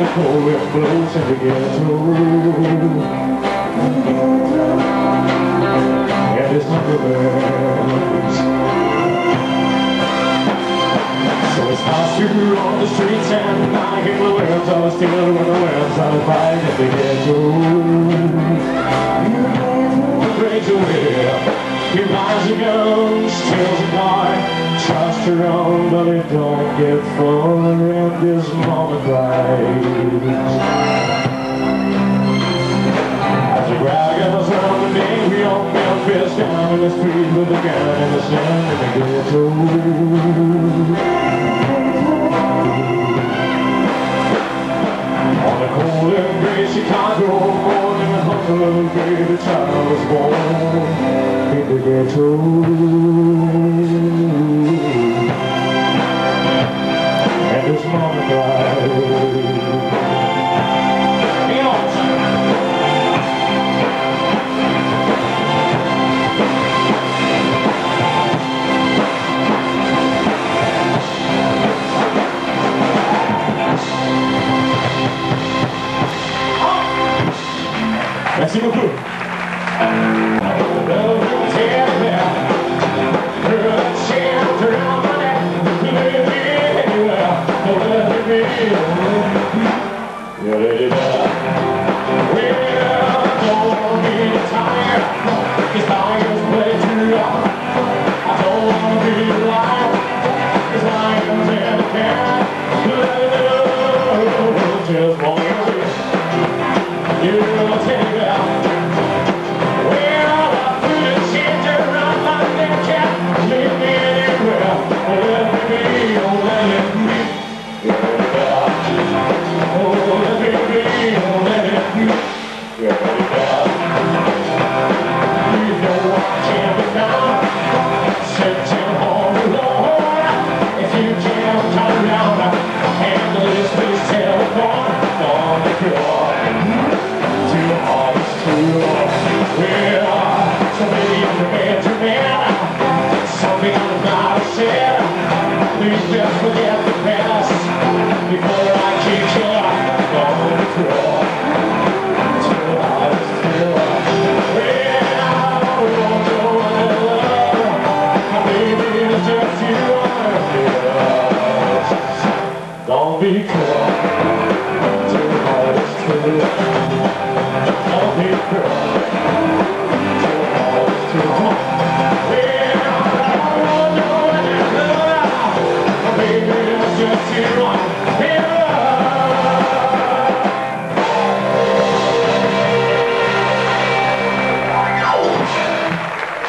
the cold wind blows in the ghetto. And it's not the So it's us two on the streets and I hear the words all still when the words are fighting in the ghetto Breaks away he buys a gun, steals a car, to but it don't get far, and this mama cries. As a crowd gathers around the old man fist down in the street with a gun in the sand in the ghetto. On a cold and gray Chicago morning, a hungry baby child was born in the ghetto.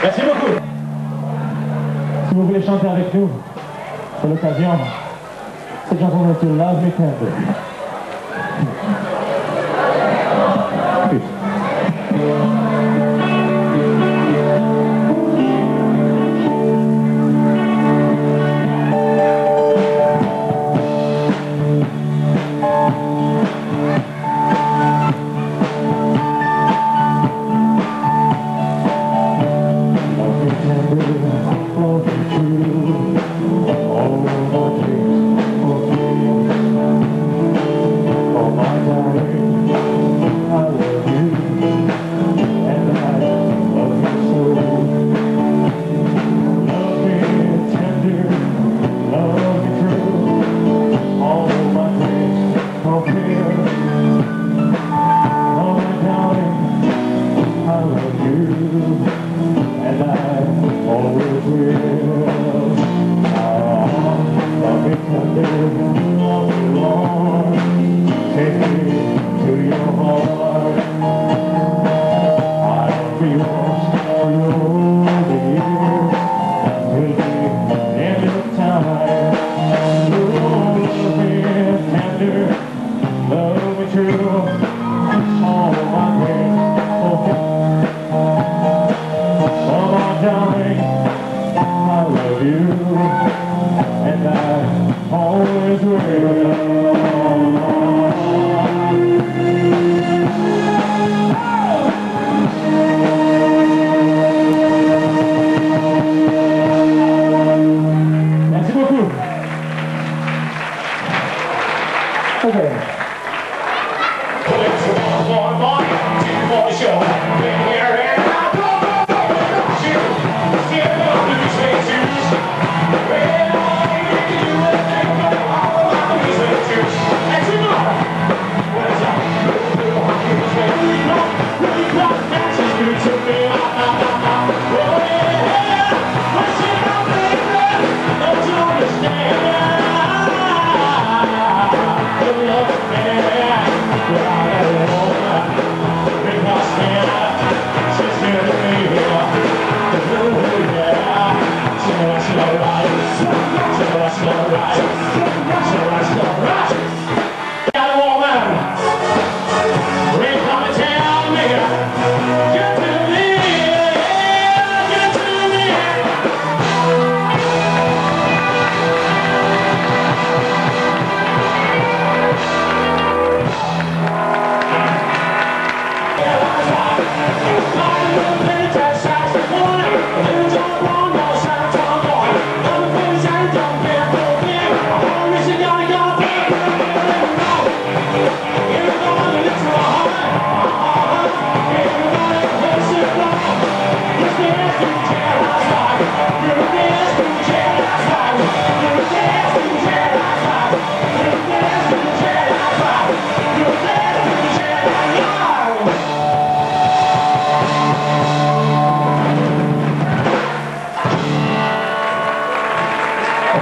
Merci beaucoup. Si vous voulez chanter avec nous, pour l'occasion, cette chanson s'intitule Love Me Tender.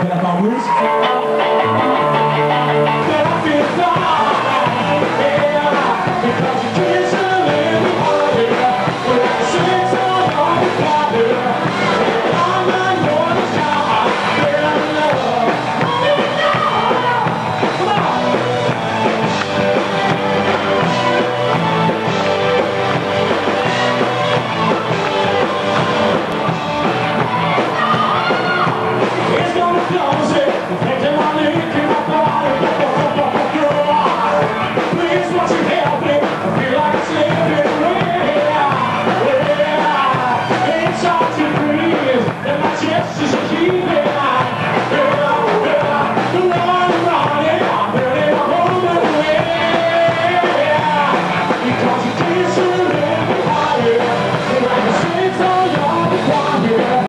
gravar música.